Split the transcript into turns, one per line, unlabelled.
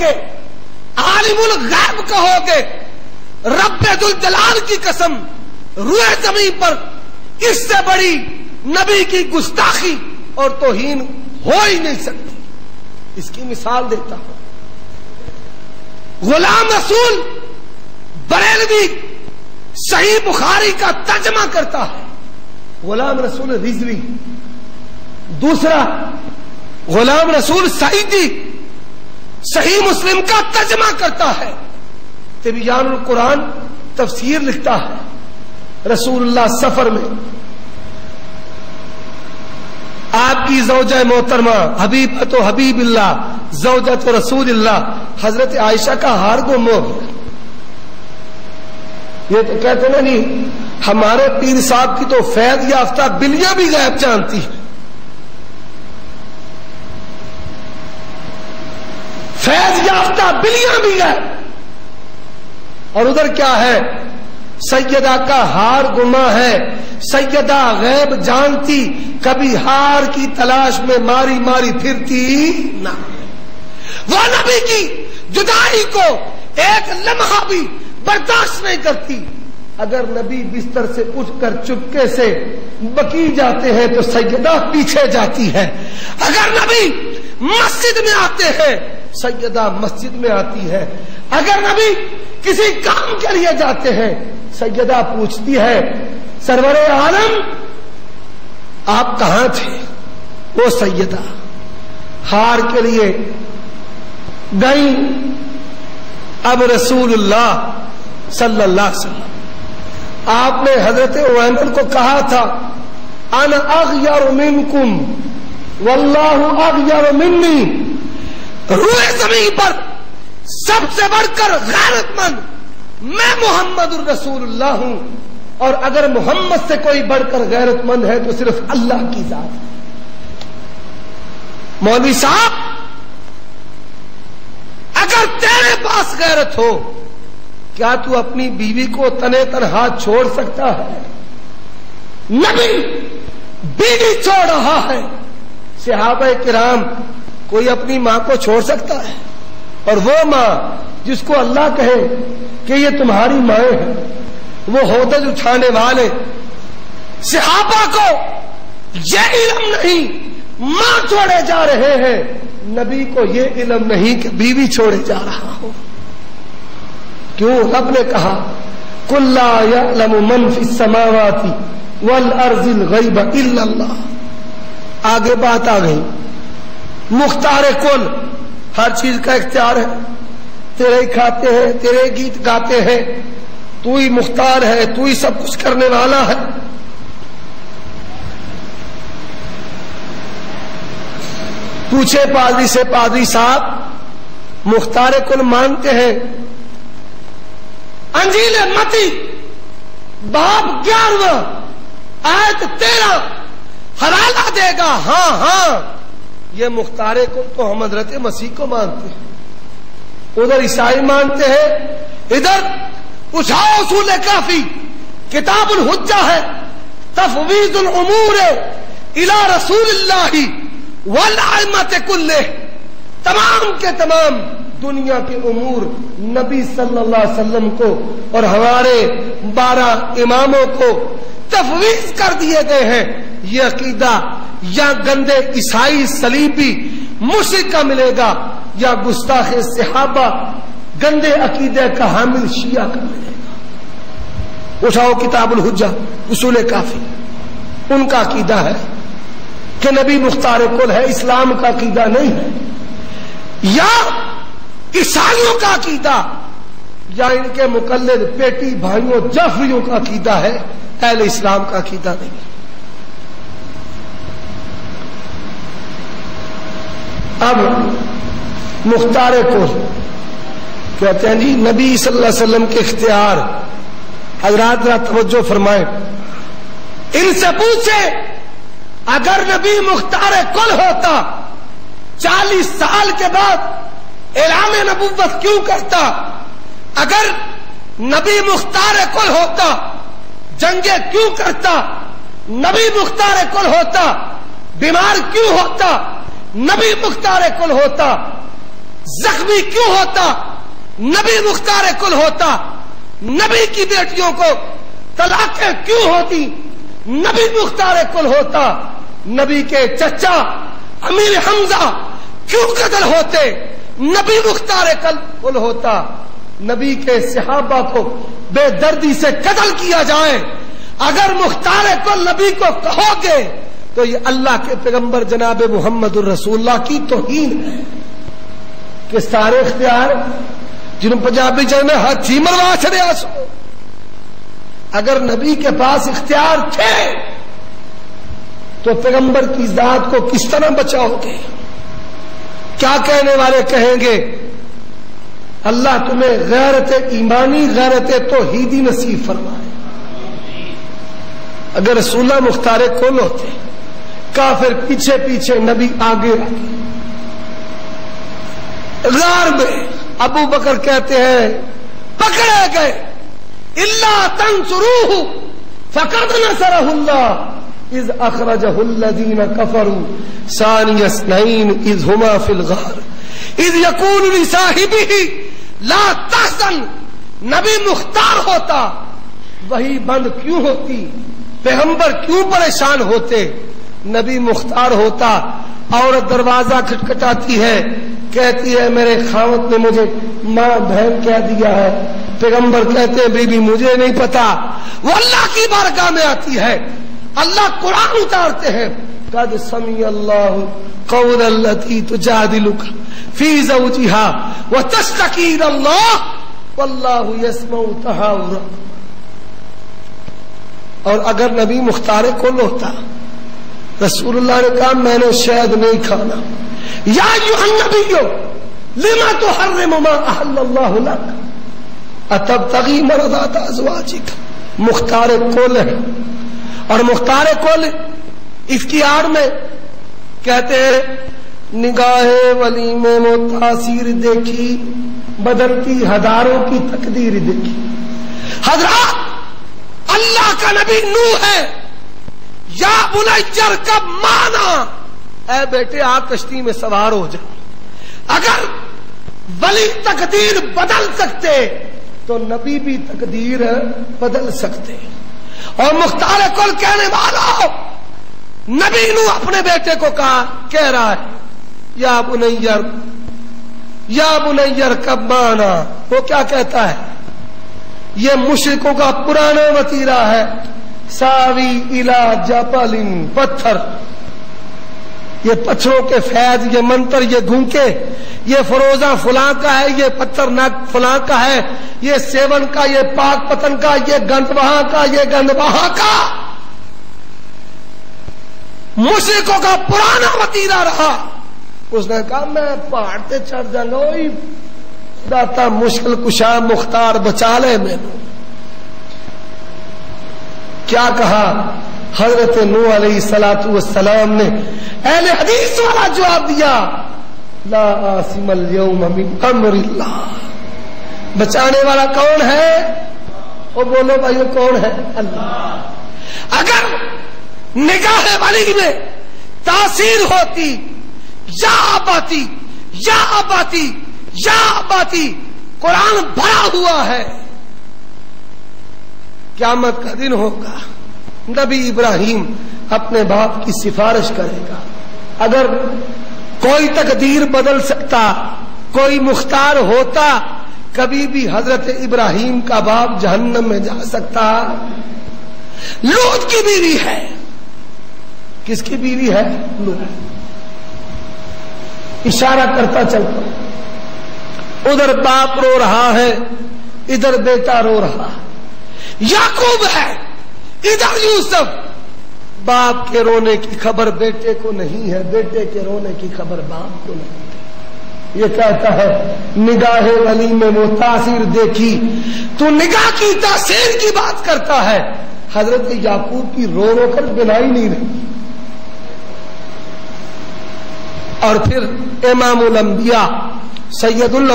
कहोगे, आलिमुल गैब कहोगे रब्बुल जलाल की कसम, रुए ज़मीन पर इससे बड़ी नबी की गुस्ताखी और तोहीन हो ही नहीं सकती। इसकी मिसाल देता हूँ। गुलाम रसूल बरेलवी सही बुखारी का तर्जमा करता है। गुलाम रसूल रिजवी। दूसरा, गुलाम रसूल सईदी सही मुस्लिम का तर्जमा करता है। तिबियान कुरान तफसीर लिखता है, रसूलुल्लाह सफ़र में। आपकी जौजा मोहतरमा हबीब तो हबीबिल्ला जौजा तो रसूल हज़रत आयशा का हार गुम हो गया ये तो कहते ना नहीं हमारे पीर साहब की तो फैज याफ्ता बिलियाँ भी गायब जानती है। फैज याफ्ता बिलियाँ भी है। और उधर क्या है? सैयदा का हार गुमा है। सैयदा गैब जानती, कभी हार की तलाश में मारी मारी फिरती ना। वो नबी की जुदाई को एक लम्हा भी बर्दाश्त नहीं करती। अगर नबी बिस्तर से उठकर चुपके से बकी जाते हैं तो सैयदा पीछे जाती है। अगर नबी मस्जिद में आते हैं सैयदा मस्जिद में आती है। अगर नबी किसी काम के लिए जाते हैं, सैयदा पूछती है, सरवर आलम, आप कहाँ थे? वो सैयदा, हार के लिए गई। अब रसूलुल्लाह वसल्लम, आपने हज़रत ओमर को कहा था, अन अगयर मिनकुम, वल्लाह अग अगयर मिन्नी। रूए ज़मीन पर सबसे बढ़कर गैरतमंद मैं मोहम्मद रसूलुल्लाह हूँ। और अगर मोहम्मद से कोई बढ़कर गैरतमंद है तो सिर्फ़ अल्लाह की जात। मौलवी साहब, अगर तेरे पास गैरत हो, क्या तू अपनी बीवी को तने तन हाथ छोड़ सकता है? नबी, बीवी छोड़ रहा है। सिहाब किराम कोई अपनी माँ को छोड़ सकता है। और वो माँ जिसको अल्लाह कहे कि ये तुम्हारी माए हैं, वो होदज उठाने वाले सिहाबा को ये इलम नहीं, माँ छोड़े जा रहे हैं। नबी को ये इलम नहीं कि बीवी छोड़े जा रहा हो। क्यों? रब ने कहा कुल्ला मन समावाती वल अर्जिल गईब इल्लल्लाह। आगे बात आ गई। मुख्तार कुल। हर चीज़ का इख्तियार है। तेरे ही खाते हैं, तेरे ही गीत गाते हैं। तू ही मुख्तार है, तू ही सब कुछ करने वाला है। पूछे पादरी से पादरी साहब, मुख्तार कुल मानते हैं। अंजील मती, बाप ग्यारहवा, आयत तेरह, हराला देगा। हाँ हाँ। ये मुख्तारे को तो हम हज़रत मसीह को मानते हैं। उधर ईसाई मानते हैं, इधर उठाओ उसूल काफ़ी, किताबुल हुज्जा है, तफवीजुल उमूर इला रसूल वलमत कुल्ले, तमाम के तमाम दुनिया के उमूर नबी सल्लल्लाहु अलैहि वसल्लम को और हमारे बारह इमामों को तफवीज कर दिए गए हैं। ये अकीदा या गंदे ईसाई सलीबी मुशिक का मिलेगा, या गुस्ताख सिहाबा गंदे अकीदे का हामिल शिया का मिलेगा। उठाओ किताबुल हुज्जा, उसूल काफ़ी। उनका अकीदा है कि नबी मुख्तार कुल है, इस्लाम का अकीदा नहीं है। या ईसाइयों का अकीदा, या इनके मुकल्लद पेटी भाइयों, जाफरियों का अकीदा है, अहल इस्लाम का अकीदा नहीं अब मुख्तार कुल कहते हैं जी, नबी सल्लल्लाहु अलैहि वसल्लम के इख्तियार। हजरात, जरा तवज्जो फरमाए। इनसे पूछे, अगर नबी मुख्तार कुल होता, चालीस साल के बाद एलाम नबूवत क्यों करता? अगर नबी मुख्तार कुल होता, जंगे क्यों करता? नबी मुख्तार कुल होता, बीमार क्यों होता? नबी मुख्तार कुल होता। जख्मी क्यों होता? नबी मुख्तार कुल होता। नबी की बेटियों को तलाकें क्यों होती? नबी मुख्तार कुल होता। नबी के चचा अमीर हमजा क्यों कदल होते? नबी मुख्तार कल होता। नबी के सिहाबा को बेदर्दी से कदल किया जाए। अगर मुख्तार कुल नबी को कहोगे तो ये अल्लाह के पैगंबर जनाब मोहम्मद रसूल्ला की तोहीन है कि सारे इख्तियार जिन्होंने पंजाबी जन हाथी मरवा छड़िया सो अगर नबी के पास इख्तियार थे तो पैगंबर की जात को किस तरह बचाओगे? क्या कहने वाले कहेंगे, अल्लाह तुम्हें गैरत ईमानी, गैरत तो हीदी नसीब फरमाए। अगर रसूल्ला मुख्तार खोल होते काफिर पीछे पीछे नबी आगे। गार में अबू बकर कहते हैं, पकड़े गए। इल्ला तन सुरूह फकद नसरहुल्ला। इज़ अखरजहुल्लदीन कफरू। सानियसनैन इज़ हुमा फिल गार। इज़ यकून साहिबी ला तहसन नबी मुख्तार होता। वही बंद क्यों होती? पैगंबर क्यों परेशान होते? नबी मुख्तार होता, औरत दरवाज़ा खटखटाती है, कहती है, मेरे खावत ने मुझे माँ, बहन कह दिया है। पैगंबर कहते हैं, बीबी, मुझे नहीं पता। वो अल्लाह की बारगाह में आती है। अल्लाह कुरान उतारते हैं। कद समी अल्लाह कौल अल्लती तुजादिलुक फ़ी जौजिहा व तस्तकीर अल्लाह यस्मउ और अगर नबी मुख्तार को होता रसूलुल्लाह ने कहा, मैंने शायद नहीं खाना। या नबीयो लिमा तो हर ममा अल्लाह अतब तगी मरदाता अजवाजिक। मुख्तार कोल है। और मुख्तार कोल आड़ में कहते हैं, निगाहे वली में मुतासीर देखी बदलती हज़ारों की तकदीर देखी। हजरात अल्लाह का नबी नू है। या बुलैजर का माना। ऐ बेटे, आप कश्ती में सवार हो जाओ। अगर वली तकदीर बदल सकते तो नबी भी तकदीर बदल सकते। और मुख्तार कुल कहने वाला, नबी नू अपने बेटे को कहा, कह रहा है, या बुनैयर या बुनैयर कब माना। वो क्या कहता है? ये मुश्रकों का पुराना वतीरा है। सावी इला जापालिन पत्थर। ये पत्थरों के फैज, ये मंत्र, ये घूंके, ये फरोजा फुला का है, ये पत्थर नाक फुला का है, ये सेवन का, ये पाक पतन का, ये गंधवाहा का, ये गंधवाहा का। मुशरकों का पुराना वतीरा रहा। उसने कहा, मैं पहाड़ से चढ़ वही दाता मुश्किल कुशा मुख्तार बचा ले मैनू क्या कहा? हज़रत नू सलातू सलाम ने, अहले हदीस वाला जवाब दिया, ला आसिमल मिन बचाने वाला कौन है? वो बोलो भाई कौन है? अल्लाह। अगर निगाह वाली में तासीर होती, या आबाती या आबाती या आबाती कुरान भरा हुआ है क्यामत का दिन होगा। नबी इब्राहिम अपने बाप की सिफारिश करेगा। अगर कोई तकदीर बदल सकता, कोई मुख्तार होता, कभी भी हज़रत इब्राहिम का बाप जहन्नम में जा सकता। लूत की बीवी है। किसकी बीवी है? लूत। इशारा करता चलता। उधर बाप रो रहा है, इधर बेटा रो रहा है। याकूब है। इधर यूसुफ। बाप के रोने की खबर बेटे को नहीं है। बेटे के रोने की खबर बाप को नहीं है। ये कहता है, निगाह वली में वो तासीर देखी। तो निगाह की, तासीर की बात करता है। हज़रत याकूब की रो रो कर बिनाई नहीं रही और फिर अंबिया, सैयदुल